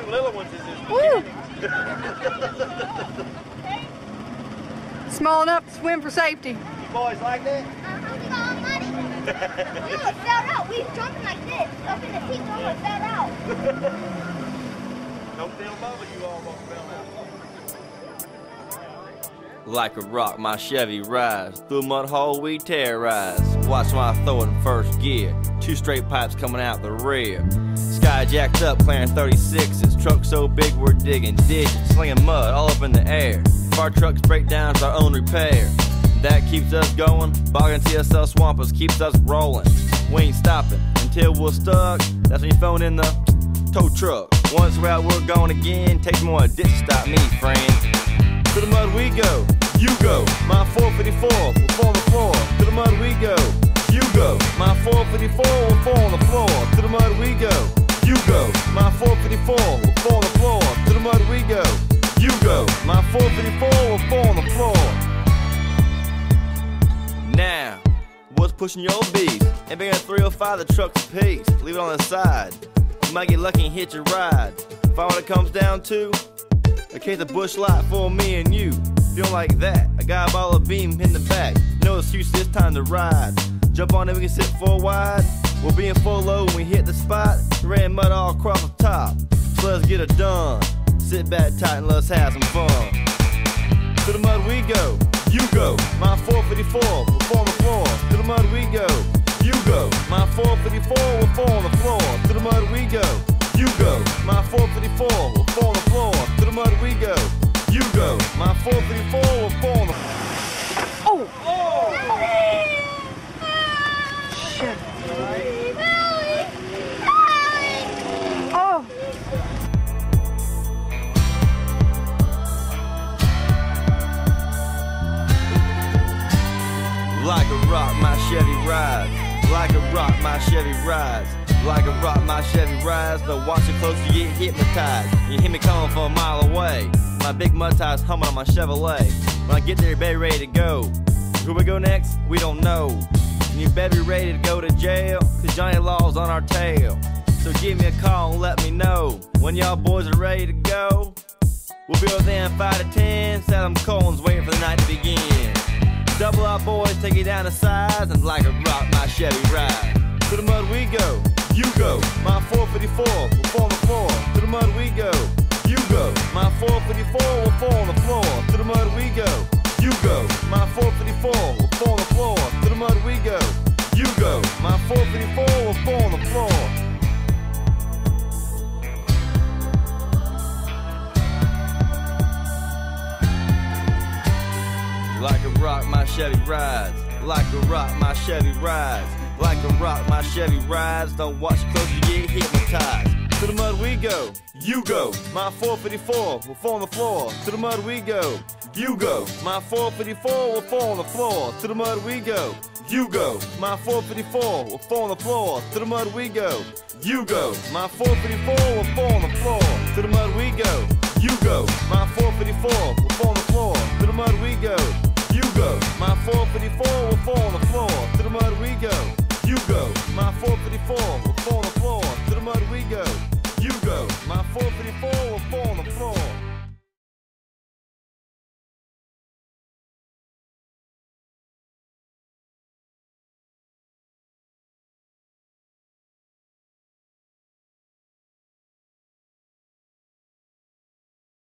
two little ones is his Woo! Small enough to swim for safety. You boys like that? Uh-huh, we got all muddy. we almost fell out. We was jumping like this. Up in the teeth, we almost fell out. Don't tell Bubba you almost fell out. Like a rock, my Chevy rides. Through mud hole, we terrorize. Watch I throw in first gear. Two straight pipes coming out the rear. Sky jacked up, clearing 36s. Truck so big, we're digging ditches. Slinging mud all up in the air. If our trucks break down, it's our own repair. That keeps us going. Bogging TSL swampers keeps us rolling. We ain't stopping until we're stuck. That's when you phone in the tow truck. Once we're out, we're going again. Takes more a ditch to stop me, friend. To the mud we go, you go. My 454 will fall on the floor. To the mud we go, you go. My 454 will fall on the floor. To the mud we go, you go. My 454 will fall on the floor. To the mud we go, you go. My 454 will fall on the floor. Now, what's pushing your beast? And being a 305, the truck's a piece. Leave it on the side. You might get lucky and hit your ride. If all it comes down to, case of Busch Light for me and you. Feeling like that, I got a bottle of beam in the back. No excuse, this time to ride. Jump on it, we can sit full wide. We'll be in full load when we hit the spot. Ran mud all across the top. So let's get it done. Sit back tight and let's have some fun. To the mud we go, you go. My 454 will fall on the floor. To the mud we go, you go. My 454 will fall on the floor. To the mud we go, you go. My 454 will fall on the floor. Mud we go, you go. My 454 will fall the Oh! Shit. Oh! Like a rock, my Chevy rides. Like a rock, my Chevy rides. Like a rock, my Chevy rides. Don't watch it close, you get hypnotized. You hear me coming from a mile. My big mud tires humming on my Chevrolet. When I get there, you better ready to go. Where we go next, we don't know. And you better be ready to go to jail, cause Johnny Law's on our tail. So give me a call and let me know when y'all boys are ready to go. We'll be over there in 5 to 10. Saddam Cohen's waiting for the night to begin. Double Ought boys, take it down to size, and like a rock, my Chevy ride. To the mud we go, you go. My 454 will rock, my Chevy rides. Like a rock, my Chevy rides. Like a rock, my Chevy rides. Don't watch close, you get hypnotized. To the mud we go, you go. My 454 will fall on the floor. To the mud we go, you go. My 454 will fall on the floor. To the mud we go, you go. My 454 will fall on the floor. To the mud we go, you go. My 454 will fall on the floor. To the mud we go, you go. You go, my 454 will fall on the floor. To the mud we go. You go, my 454 will fall on the floor.